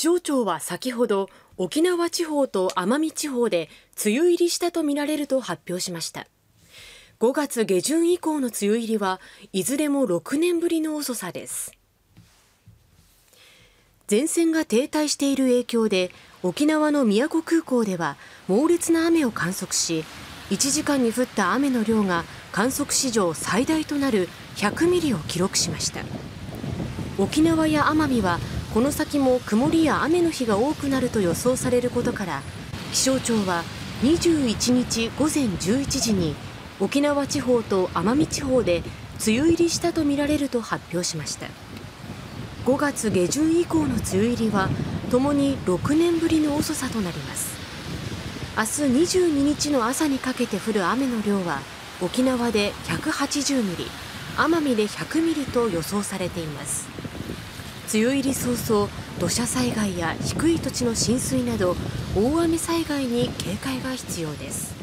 気象庁は先ほど沖縄地方と奄美地方で梅雨入りしたとみられると発表しました。5月下旬以降の梅雨入りはいずれも6年ぶりの遅さです。前線が停滞している影響で沖縄の宮古空港では猛烈な雨を観測し1時間に降った雨の量が観測史上最大となる100ミリを記録しました。沖縄や奄美はこの先も曇りや雨の日が多くなると予想されることから気象庁は21日午前11時に沖縄地方と奄美地方で梅雨入りしたとみられると発表しました。5月下旬以降の梅雨入りはともに6年ぶりの遅さとなります。明日22日の朝にかけて降る雨の量は沖縄で180ミリ奄美で100ミリと予想されています。梅雨入り早々土砂災害や低い土地の浸水など大雨災害に警戒が必要です。